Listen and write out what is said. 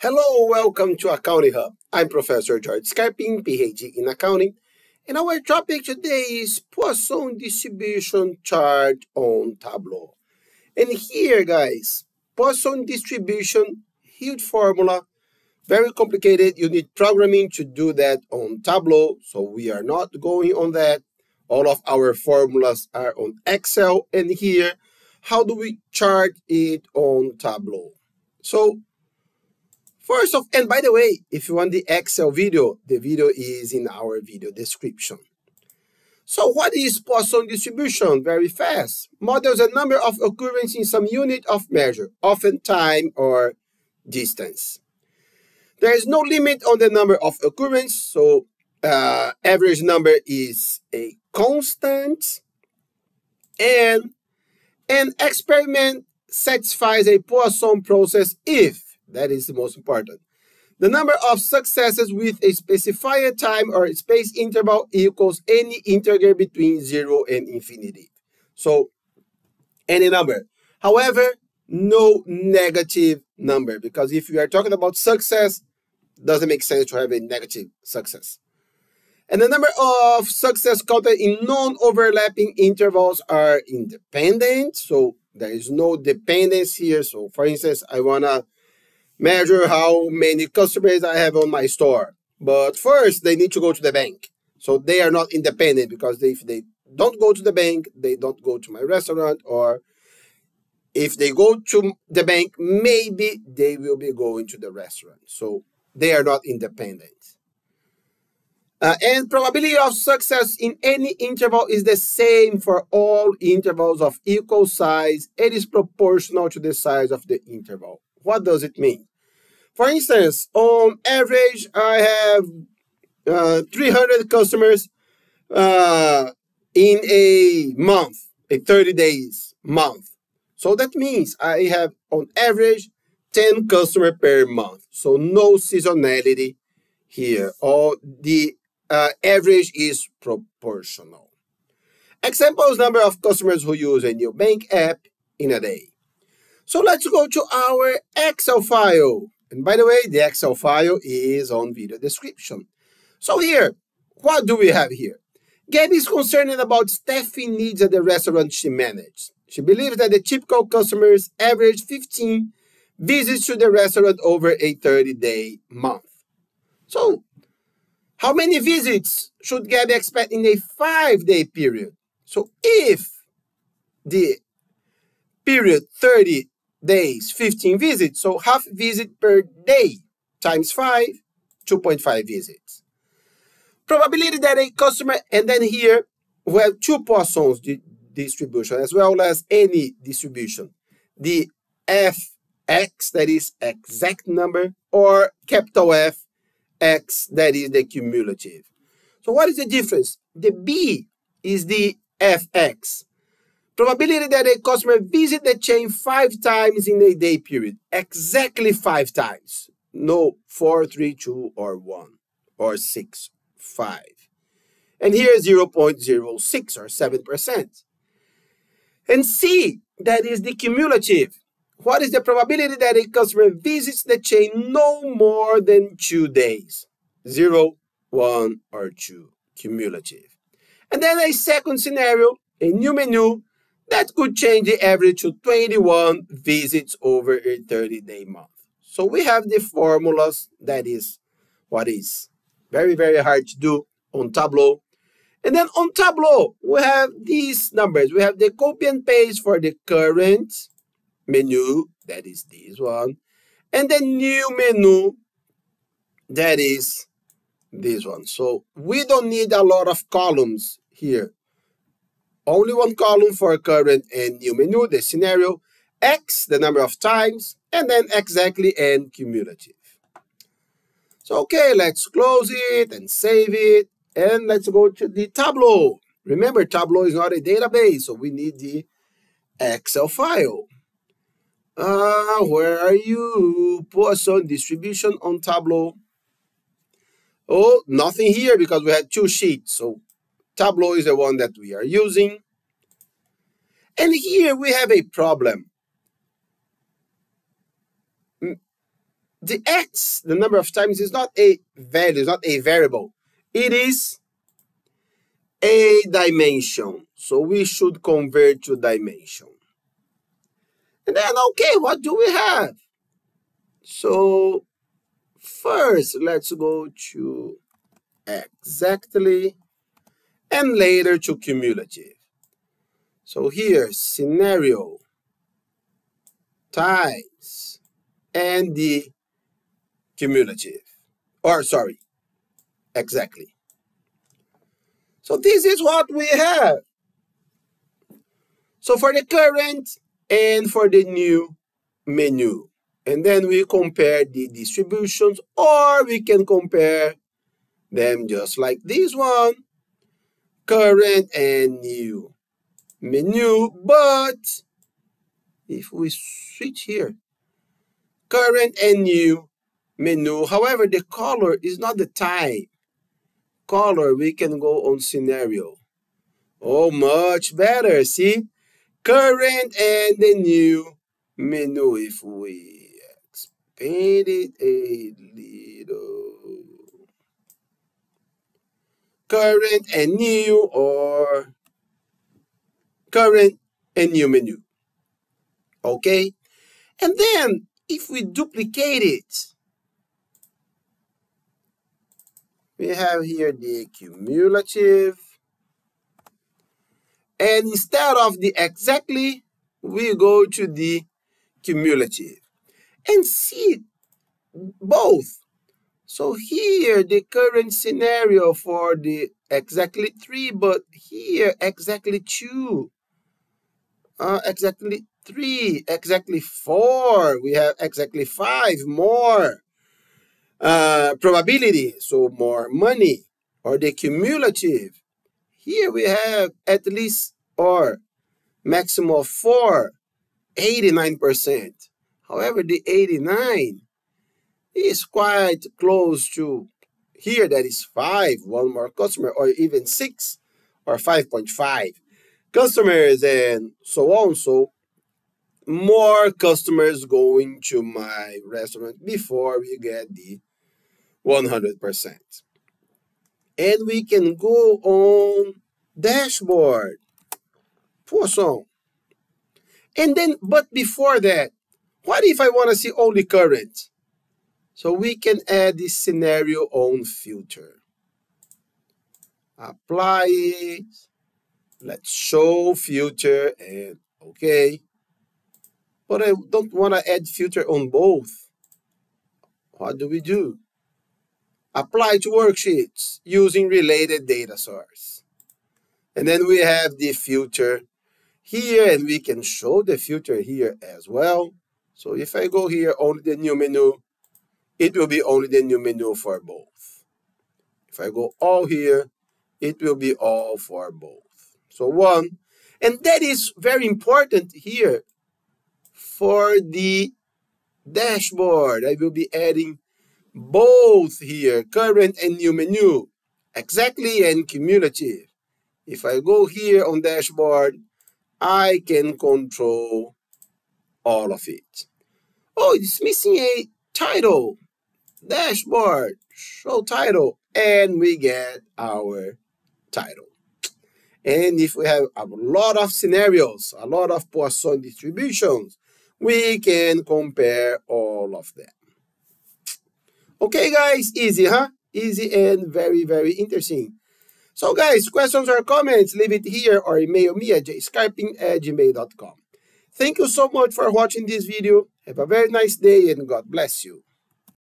Hello, welcome to Accounting Hub. I'm Professor George Scarpin, PhD in Accounting, and our topic today is Poisson distribution chart on Tableau. And here, guys, Poisson distribution, huge formula, very complicated. You need programming to do that on Tableau, so we are not going on that. All of our formulas are on Excel, and here, how do we chart it on Tableau? So First of, and by the way, if you want the Excel video, the video is in our video description. So what is Poisson distribution? Very fast. Models a number of occurrences in some unit of measure, often time or distance. There is no limit on the number of occurrences, so uh, average number is a constant, and an experiment satisfies a Poisson process if that is the most important. The number of successes with a specified time or space interval equals any integer between 0 and infinity. So, any number. However, no negative number because if you are talking about success, doesn't make sense to have a negative success. And the number of success counted in non-overlapping intervals are independent. So there is no dependence here. So for instance, I want to measure how many customers I have on my store. But first, they need to go to the bank. So they are not independent because if they don't go to the bank, they don't go to my restaurant, or if they go to the bank, maybe they will be going to the restaurant. So they are not independent. Uh, and probability of success in any interval is the same for all intervals of equal size. It is proportional to the size of the interval. What does it mean? For instance, on average, I have uh, 300 customers uh, in a month, a 30 days month. So that means I have on average 10 customer per month. So no seasonality here. Or the uh, average is proportional. Examples number of customers who use a new bank app in a day. So let's go to our Excel file. And by the way, the Excel file is on video description. So here, what do we have here? Gabby is concerned about staffing needs at the restaurant she manages. She believes that the typical customers average 15 visits to the restaurant over a 30-day month. So, how many visits should Gabby expect in a five-day period? So if the period 30 days, 15 visits. So half visit per day times 5, 2.5 visits. Probability that a customer, and then here we have two Poisson's di distribution as well as any distribution. The fx, that is exact number, or capital F, x, that is the cumulative. So what is the difference? The b is the fx. Probability that a customer visit the chain five times in a day period. Exactly five times. No four, three, two, or one, or six, five. And here 0.06 or 7%. And C, that is the cumulative. What is the probability that a customer visits the chain no more than two days? Zero, one, or two, cumulative. And then a second scenario, a new menu that could change the average to 21 visits over a 30-day month. So we have the formulas that is what is very, very hard to do on Tableau. And then on Tableau, we have these numbers. We have the copy and paste for the current menu, that is this one, and the new menu, that is this one. So we don't need a lot of columns here only one column for a current and new menu, the scenario, X, the number of times, and then exactly and cumulative. So, okay, let's close it and save it. And let's go to the Tableau. Remember, Tableau is not a database, so we need the Excel file. Uh, where are you? Poisson distribution on Tableau. Oh, nothing here because we had two sheets. So Tableau is the one that we are using. And here we have a problem. Mm, the x, the number of times, is not a value, it's not a variable. It is a dimension. So we should convert to dimension. And then, okay, what do we have? So first, let's go to exactly and later to cumulative. So here, scenario times and the cumulative. Or sorry, exactly. So this is what we have. So for the current and for the new menu. And then we compare the distributions or we can compare them just like this one. Current and new menu. But if we switch here, current and new menu. However, the color is not the type. Color, we can go on scenario. Oh, much better. See? Current and the new menu. If we expand it a little. Current and new or current and new menu. Okay? And then if we duplicate it, we have here the cumulative. And instead of the exactly, we go to the cumulative. And see both. So here, the current scenario for the exactly 3, but here exactly 2. Uh, exactly 3, exactly 4. We have exactly 5 more uh, probability, so more money, or the cumulative. Here we have at least or maximum of 4, 89%. However, the 89 is quite close to here that is 5, one more customer, or even 6 or 5.5 customers and so on. So more customers going to my restaurant before we get the 100%. And we can go on dashboard, Poisson. And then, but before that, what if I want to see only current? So we can add this scenario on filter. Apply it. Let's show filter and okay. But I don't want to add filter on both. What do we do? Apply to worksheets using related data source. And then we have the filter here and we can show the filter here as well. So if I go here, only the new menu, it will be only the new menu for both. If I go all here, it will be all for both. So one, and that is very important here for the dashboard. I will be adding both here, current and new menu, exactly and cumulative. If I go here on dashboard, I can control all of it. Oh, it's missing a title. Dashboard, show title, and we get our title. And if we have a lot of scenarios, a lot of Poisson distributions, we can compare all of them. Okay, guys, easy, huh? Easy and very, very interesting. So, guys, questions or comments, leave it here or email me at jscarping at gmail.com. Thank you so much for watching this video. Have a very nice day and God bless you.